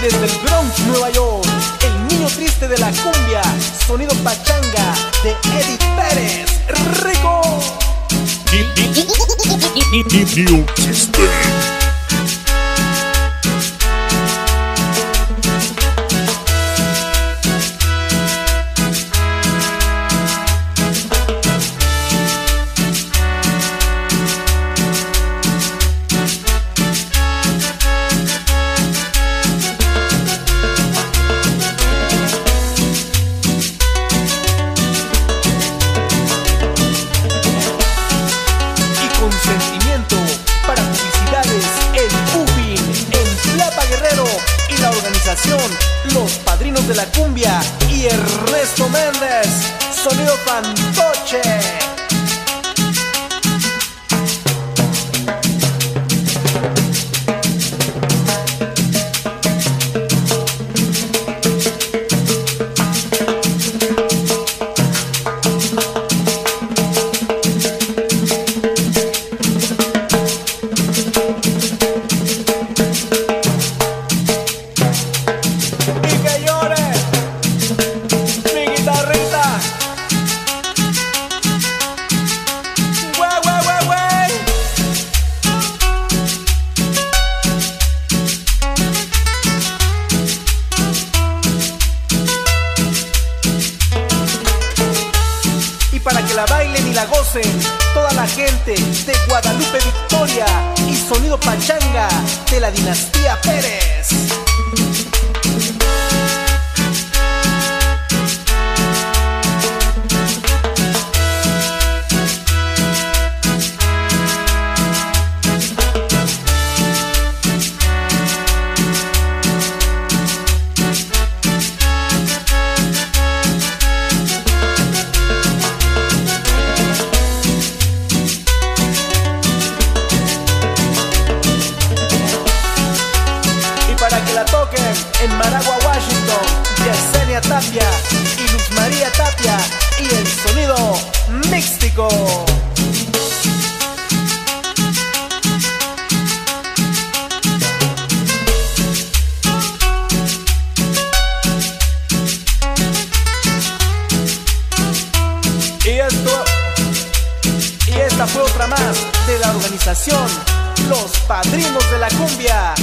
desde el Bronx, Nueva York, el niño triste de la cumbia, sonido pachanga de Eddie Pérez, rico. Y Ernesto Méndez, sonido fantoche. La bailen y la gocen, toda la gente de Guadalupe Victoria y Sonido Pachanga de la dinastía Pérez. La toquen en Maragua, Washington, Yesenia Tapia y Luz María Tapia y el sonido místico. Y esto y esta fue otra más de la organización Los Padrinos de la Cumbia